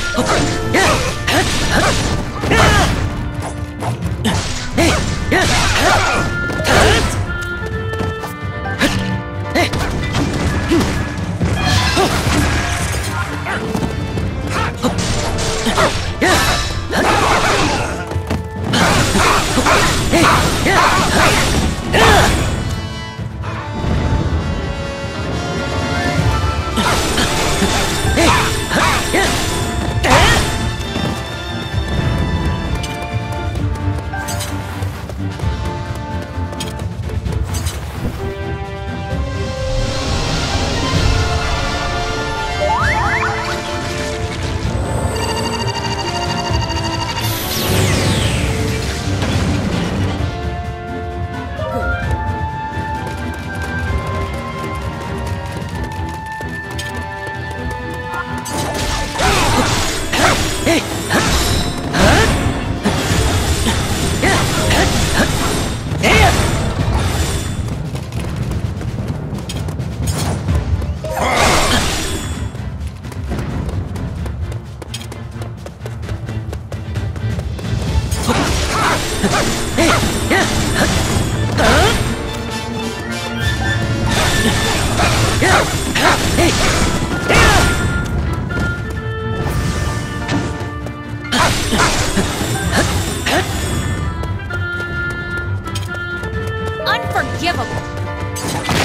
Huh? Unforgivable.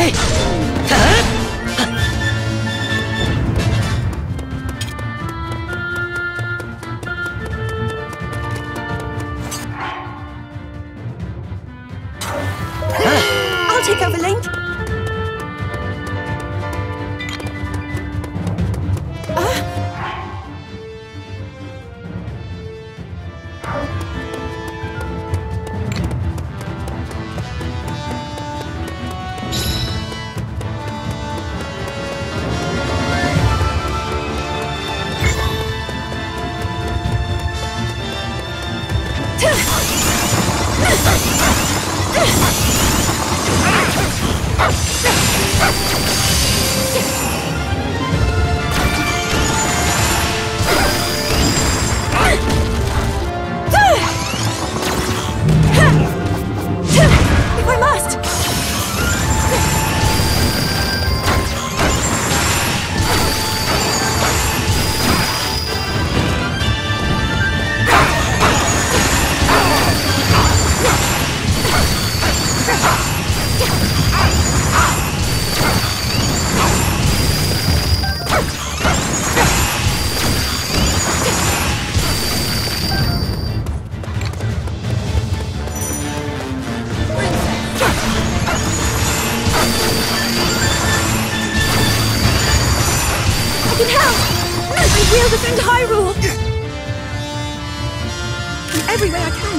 えい every way I can.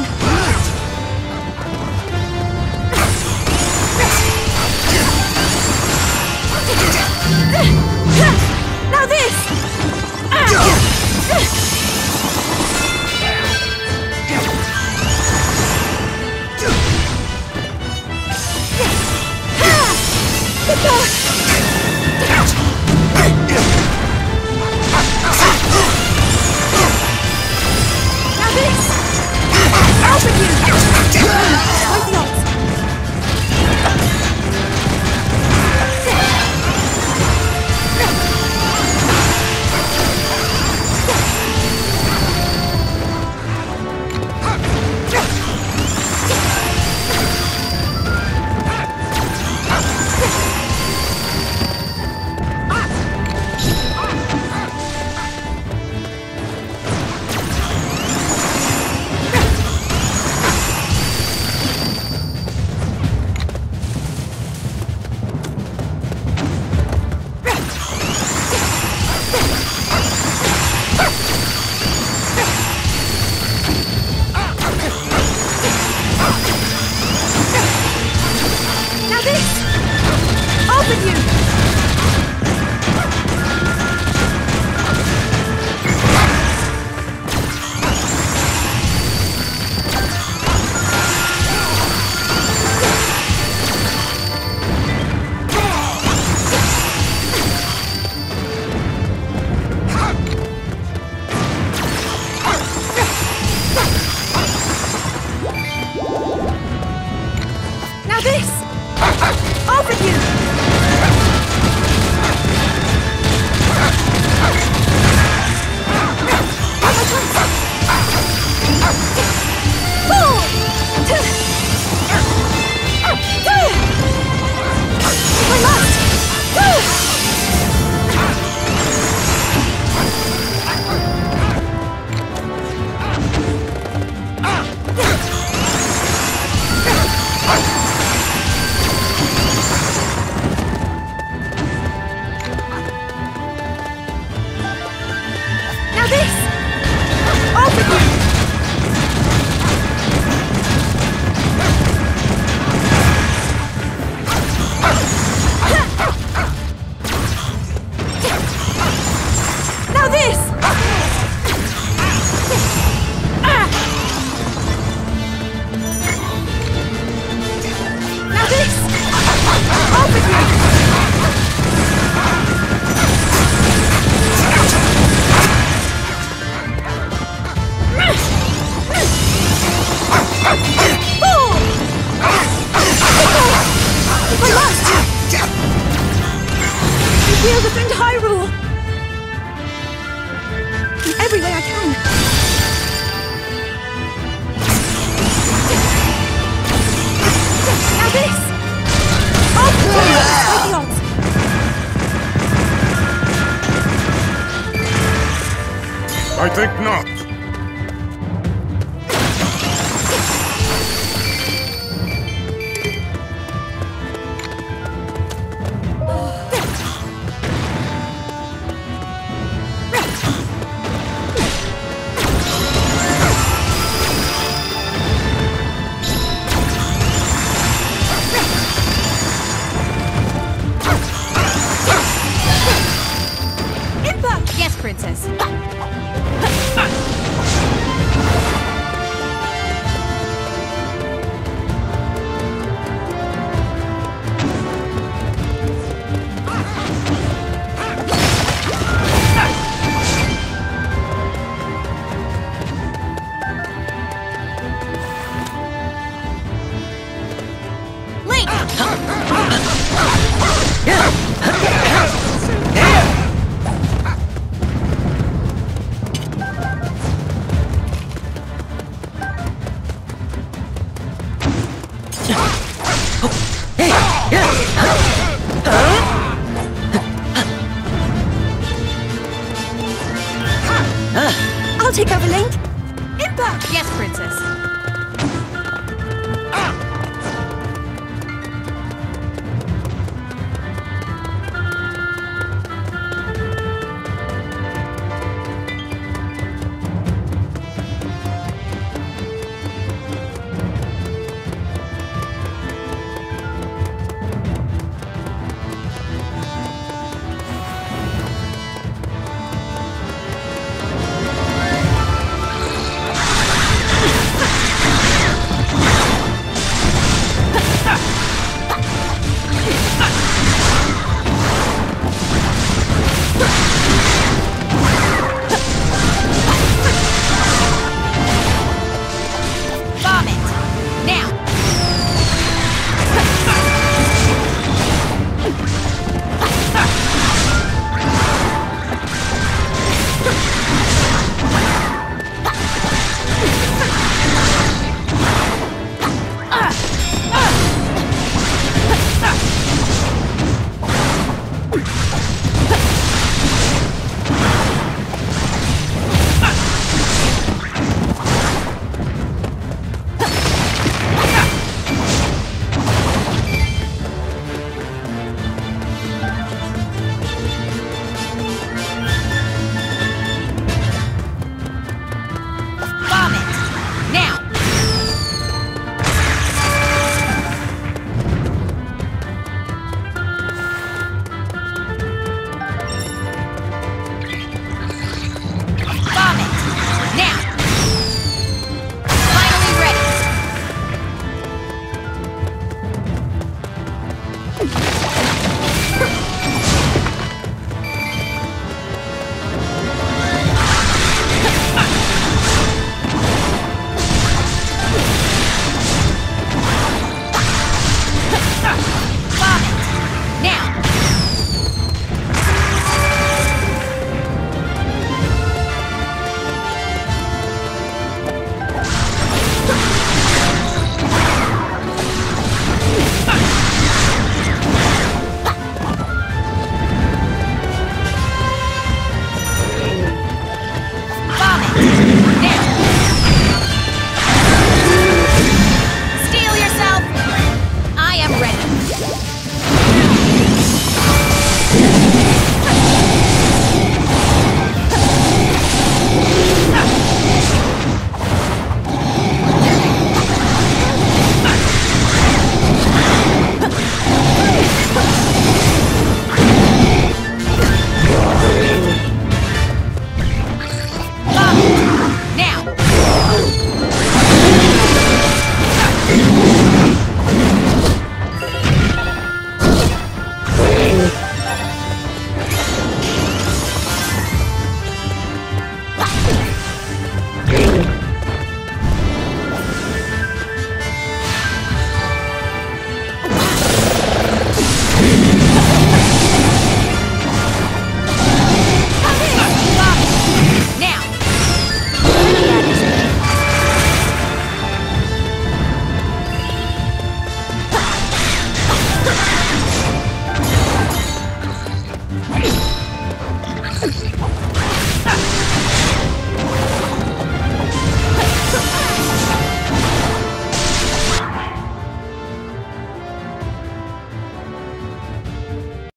I think not.